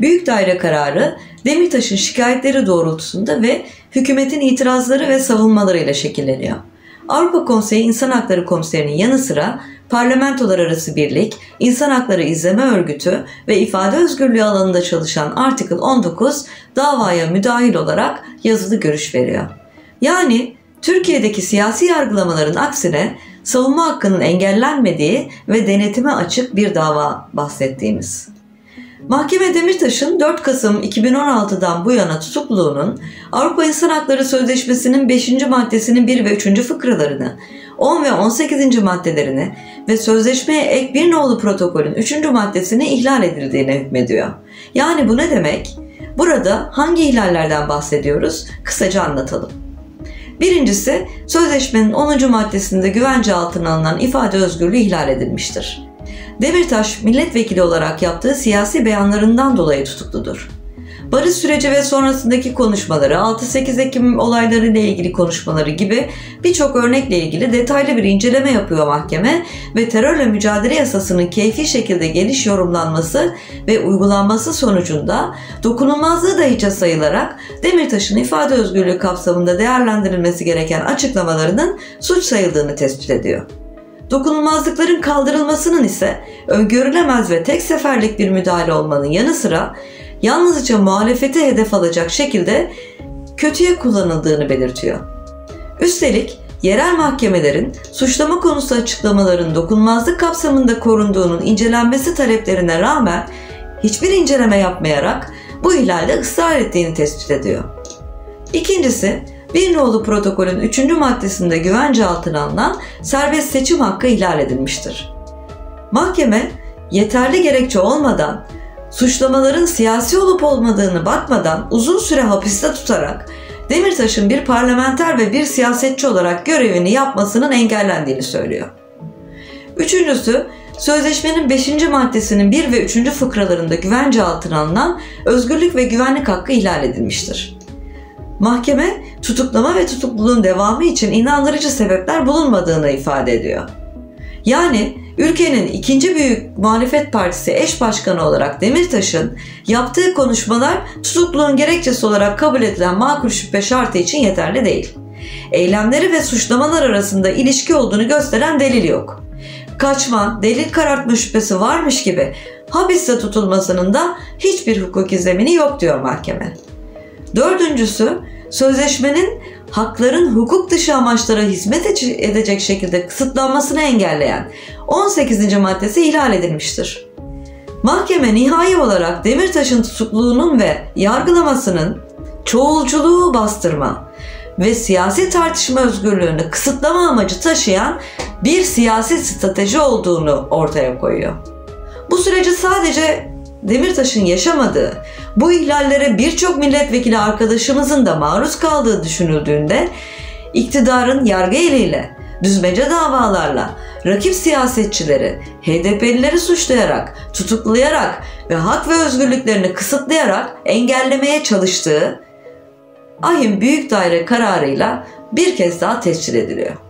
Büyük Daire kararı Demirtaş'ın şikayetleri doğrultusunda ve hükümetin itirazları ve savunmalarıyla şekilleniyor. Avrupa Konseyi İnsan Hakları Komiserinin yanı sıra Parlamentolar Arası Birlik, İnsan Hakları İzleme Örgütü ve ifade özgürlüğü alanında çalışan Article 19 davaya müdahil olarak yazılı görüş veriyor. Yani Türkiye'deki siyasi yargılamaların aksine savunma hakkının engellenmediği ve denetime açık bir dava bahsettiğimiz. Mahkeme Demirtaş'ın 4 Kasım 2016'dan bu yana tutukluluğunun Avrupa İnsan Hakları Sözleşmesi'nin 5. maddesinin 1 ve 3. fıkralarını, 10 ve 18. maddelerini ve sözleşmeye ek bir nolu protokolün 3. maddesini ihlal edildiğine hükmediyor. Yani bu ne demek? Burada hangi ihlallerden bahsediyoruz? Kısaca anlatalım. Birincisi, sözleşmenin 10. maddesinde güvence altına alınan ifade özgürlüğü ihlal edilmiştir. Demirtaş milletvekili olarak yaptığı siyasi beyanlarından dolayı tutukludur. Barış süreci ve sonrasındaki konuşmaları, 6-8 Ekim olayları ile ilgili konuşmaları gibi birçok örnekle ilgili detaylı bir inceleme yapıyor mahkeme ve terörle mücadele yasasının keyfi şekilde geniş yorumlanması ve uygulanması sonucunda dokunulmazlığı da hiçe sayılarak Demirtaş'ın ifade özgürlüğü kapsamında değerlendirilmesi gereken açıklamalarının suç sayıldığını tespit ediyor. Dokunulmazlıkların kaldırılmasının ise öngörülemez ve tek seferlik bir müdahale olmanın yanı sıra yalnızca muhalefete hedef alacak şekilde kötüye kullanıldığını belirtiyor. Üstelik yerel mahkemelerin suçlama konusu açıklamaların dokunmazlık kapsamında korunduğunun incelenmesi taleplerine rağmen hiçbir inceleme yapmayarak bu ihlalde ısrar ettiğini tespit ediyor. İkincisi, bir nolu protokolün 3. maddesinde güvence altına alınan serbest seçim hakkı ihlal edilmiştir. Mahkeme yeterli gerekçe olmadan suçlamaların siyasi olup olmadığını bakmadan uzun süre hapiste tutarak Demirtaş'ın bir parlamenter ve bir siyasetçi olarak görevini yapmasının engellendiğini söylüyor. Üçüncüsü, sözleşmenin 5. maddesinin 1 ve 3. fıkralarında güvence altına alınan özgürlük ve güvenlik hakkı ihlal edilmiştir. Mahkeme tutuklama ve tutukluluğun devamı için inandırıcı sebepler bulunmadığını ifade ediyor. Yani ülkenin ikinci büyük muhalefet partisi eş başkanı olarak Demirtaş'ın yaptığı konuşmalar tutukluluğun gerekçesi olarak kabul edilen makul şüphe şartı için yeterli değil. Eylemleri ve suçlamalar arasında ilişki olduğunu gösteren delil yok. Kaçma, delil karartma şüphesi varmış gibi hapiste tutulmasının da hiçbir hukuk izlemini yok diyor mahkeme. Dördüncüsü, sözleşmenin hakların hukuk dışı amaçlara hizmet edecek şekilde kısıtlanmasını engelleyen 18. maddesi ihlal edilmiştir. Mahkeme nihai olarak Demirtaş'ın tutukluluğunun ve yargılamasının çoğulculuğu bastırma ve siyasi tartışma özgürlüğünü kısıtlama amacı taşıyan bir siyasi strateji olduğunu ortaya koyuyor. Bu süreci sadece Demirtaş'ın yaşamadığı, bu ihlallere birçok milletvekili arkadaşımızın da maruz kaldığı düşünüldüğünde iktidarın yargı eliyle, düzmece davalarla, rakip siyasetçileri, HDP'lileri suçlayarak, tutuklayarak ve hak ve özgürlüklerini kısıtlayarak engellemeye çalıştığı ahim büyük daire kararıyla bir kez daha tescil ediliyor.